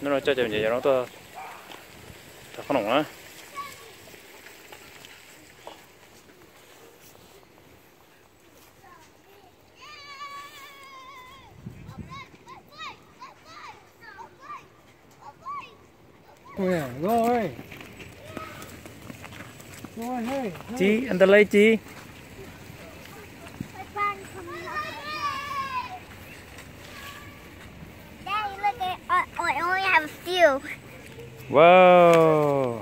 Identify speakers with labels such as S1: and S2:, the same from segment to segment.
S1: nó nói cho chồng gì nó to thật không á
S2: Ôi, rồi. Rồi, hey.
S1: chị anh ta lấy chị wow.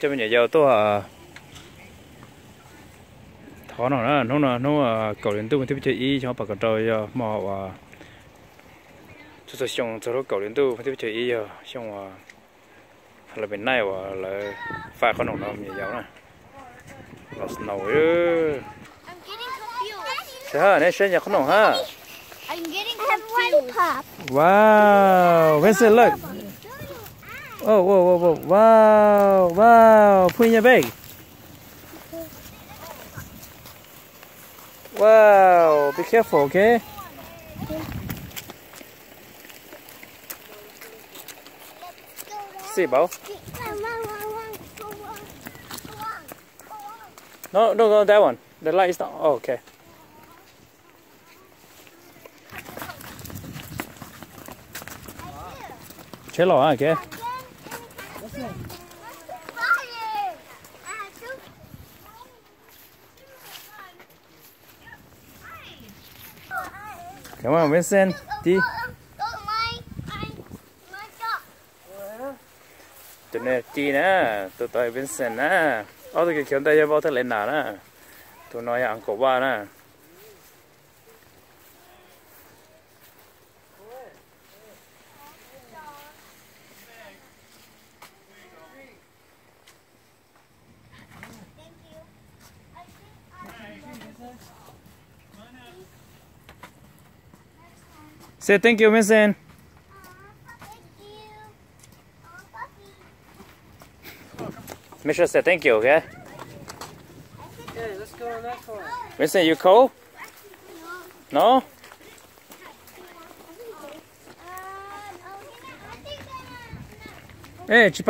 S1: Cho mình giờ tôi à thọ nó nó nó nó nó cầu tôi mình tiếp chơi y cho bà con trời giờ mà à cho tôi xong cho cầu tôi mình tiếp chơi y giờ xong à là bên này và là pha con nó nó mình giờ nè là snow ư thế này sẽ nhà con nó ha
S3: I'm getting confused.
S1: Wow. Vincent look. Oh whoa whoa whoa. Wow wow. Put in your bag. Wow. Be careful okay? See bảo no no no that one. The light is not. Oh, okay chế lò à kìa Come on, Vincent. Đi. Tụi này chi nè, tụi tôi Vincent nè. Ở tụi kia đây bao thằng lên nào nè. Tụi nói ăn cổ ba nè. Say thank you, Miss Anne. Misha said thank you, okay?
S2: Okay, let's go on that one.
S1: Vincent, you cold? No? Eh. You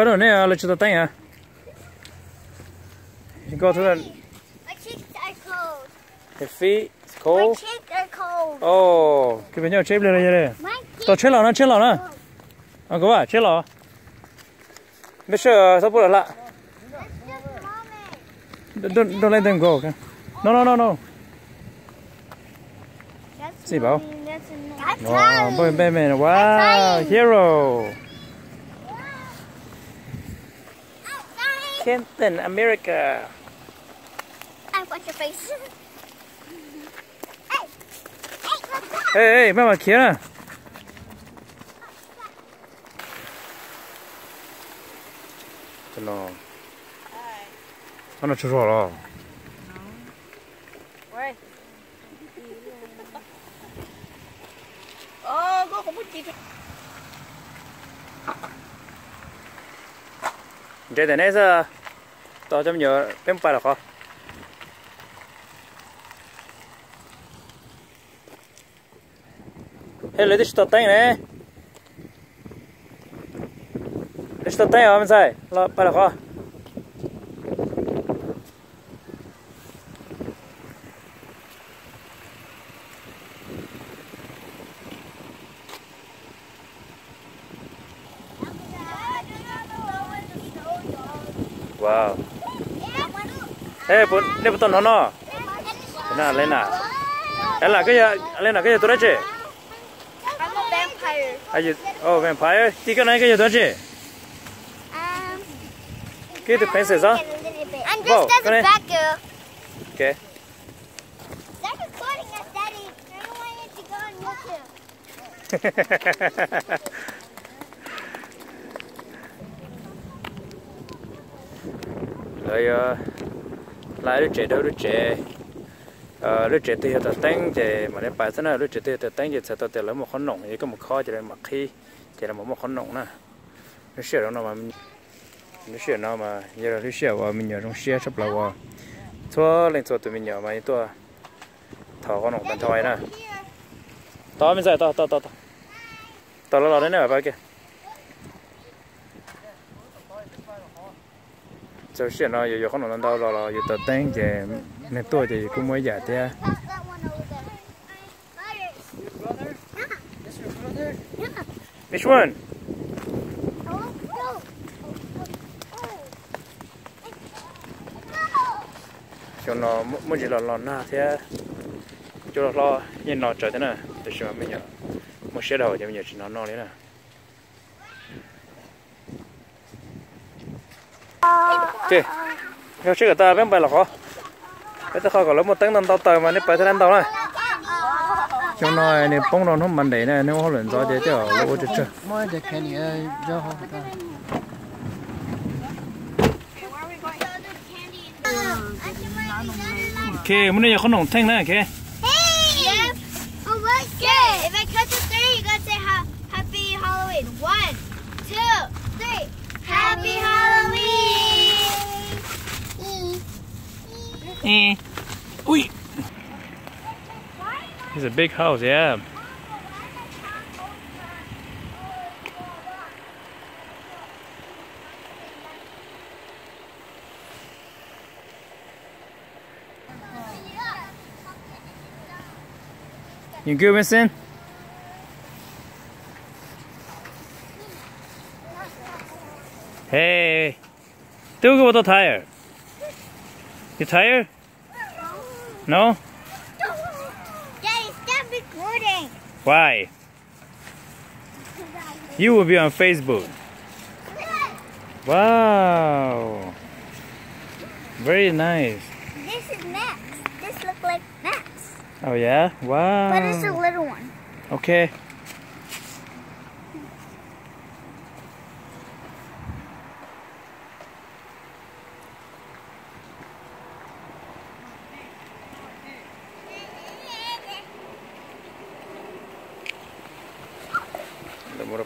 S1: eh. go to that.
S3: My cheeks are cold.
S1: Your feet cold? Oh, cái bên nhau chế lên đây đây. Tôi chế lò nó, chế lò nó. À, có à, chế lò. Make sure, sao bữa lại. Don't, don't let them go, okay? No, no, no, no. See, Bo.
S3: That's
S1: Wow, boy, baby, wow, hero. Kenton, America.
S3: I watch your face. hey, hey, go.
S1: Hey, hey, mama, kia nè. Cho nó. Nó chưa rõ rồi.
S4: Ờ, cô không có chị
S1: Vậy thì nãy giờ tôi chăm nhớ bên phải là khó. Hello, deixa eu tem, né? Deixa eu tem, homem. Lá, para. Wow. Eh, pun, ini betul nono. Benar, Lena. Ella, kaya, Lena, kaya tu aja.
S3: Are you, oh, vampire?
S1: 뛰어나니까 여자지?
S3: Um.
S1: Get the pencils, huh?
S3: I'm just as a girl.
S1: Okay.
S3: Stop recording us, Daddy. I don't want you to go on YouTube.
S1: rồi uh, lại đứa trẻ đâu đứa trẻ Ờ, lúc trẻ thì ta tăng trẻ mà đến bài thế nào lúc trẻ thì ta tăng trẻ sẽ tạo lấy một con nồng như có một kho chỉ là mặc khi chỉ là một một con nồng nè. Đứa sửa nó mà đứa sửa nó mà như là đứa sửa và mình nhớ trong sửa sắp là vào thua lên thua tụi mình nhớ mà như tôi. Thọ con nồng bàn thôi nè. To mình dậy to to to to tao lo lo đấy nè bà kia cho chuyện nó giờ không nó đâu lo lo giờ tên về nên tôi thì cũng mới giả thế which one? Cho nó muốn gì là lo na thế cho nó lo nhìn nó trở thế này để cho mình nhớ một xe đầu cho mình nhớ chỉ nó nó đấy nè ok theo chiếc ta bên bài là khó. Bây giờ khó có lấy một tấn năm tàu tàu mà nếu bài thế năm tàu này. Cho nó này bông nó không mạnh đấy này nếu không lần gió thì cho nó có chút chút
S2: More the Kenny, uh, Joe Hall.
S1: ok muốn đi không nồng thanh này ok Eh. Ui. It's a big house, yeah. You good, Vincent? Hey, still go with the tire. You tired? No?
S3: Daddy, stop recording.
S1: Why? You will be on Facebook. Wow. Very nice.
S3: This is Max. This looks like Max.
S1: Oh yeah? Wow.
S3: But it's a little one.
S1: Okay.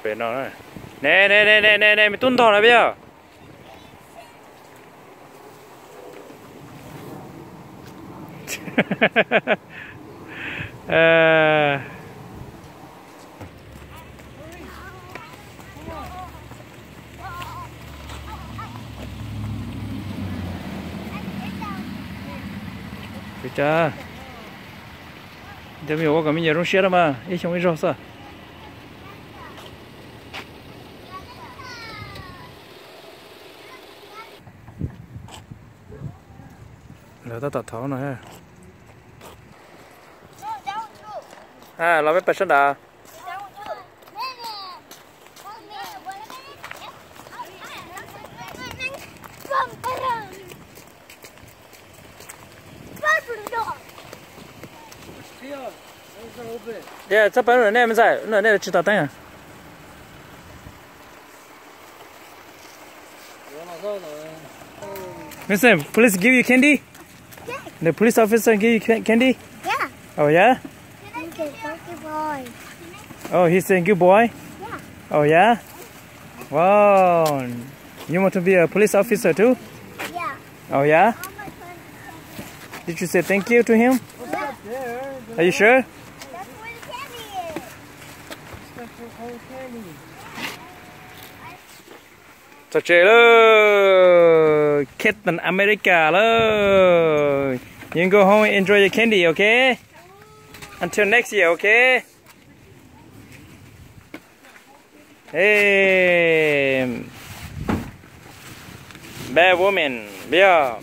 S1: Về nó này. Nè nè nè nè nè nè, mày tuân thọ này bây giờ. Ờ, Good job. Để mình có cái mình nhớ rong xe mà, ít trong ít rong sao? giờ ta tạt tháo này ha à lo biết bạch sơn đà Yeah, chấp bắn rồi nè mình giải, rồi nè
S2: chỉ tao tay à.
S1: Mister, please give you candy.
S3: Yeah.
S1: The police officer give you candy?
S3: Yeah.
S1: Oh yeah?
S3: Okay, Funky boy.
S1: Oh, he's saying good boy?
S3: Yeah.
S1: Oh yeah? Wow. You want to be a police officer too?
S3: Yeah.
S1: Oh yeah?
S3: All my friends.
S1: Did you say thank you to him?
S2: What's up there?
S1: Are you sure?
S3: That's where the candy is.
S2: That's your whole candy.
S1: Chào chị ơi, Captain America ơi. You go home and enjoy your candy, okay? Until next year, okay? Hey, bad woman, yeah.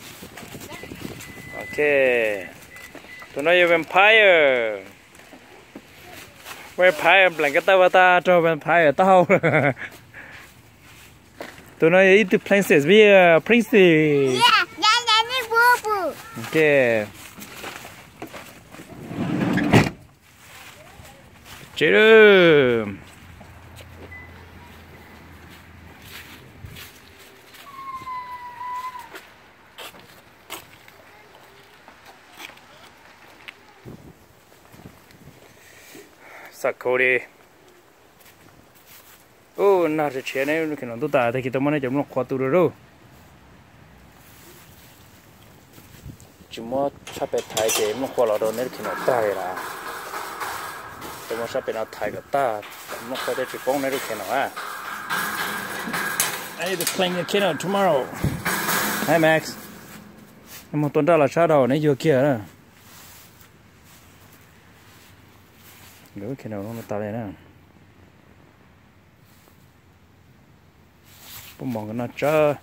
S1: Okay. Tụi nó là vampire. Vampire blanket tao ta cho vampire tao. Do not eat the princess. We are princess.
S3: Yeah, yeah, yeah, boo boo.
S1: Okay. Jerome. Sakuri. Ô, nào sẽ chế này, nó cái nó tốt ta, thì kita mana jam nó khoa tu rồi. chỉ mua chắp bè thái chế mua qua lò đồ nên thì nó ta rồi là tụi nó sắp bị nó thay cái ta nó có thể chỉ bông này thế nào à I need to clean your kennel tomorrow. Hi Max. Em một tuần đó là sao đâu nãy vừa kia đó. Gửi kennel nó tạo lên nè bông bông cái nó chơi